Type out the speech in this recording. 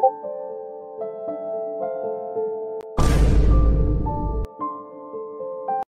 you